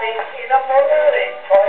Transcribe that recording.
Singapore